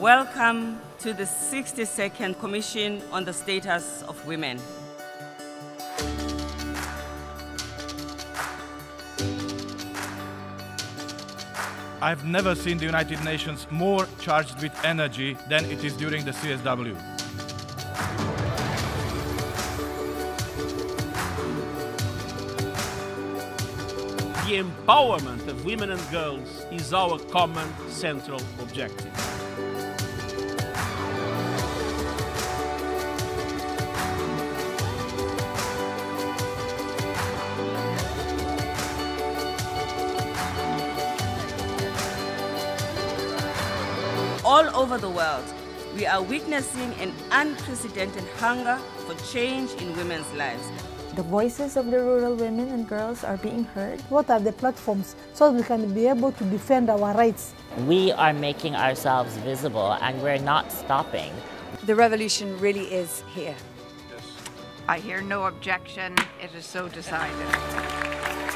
Welcome to the 62nd Commission on the Status of Women. I've never seen the United Nations more charged with energy than it is during the CSW. The empowerment of women and girls is our common central objective. All over the world, we are witnessing an unprecedented hunger for change in women's lives. The voices of the rural women and girls are being heard. What are the platforms so we can be able to defend our rights? We are making ourselves visible and we're not stopping. The revolution really is here. I hear no objection. It is so decided.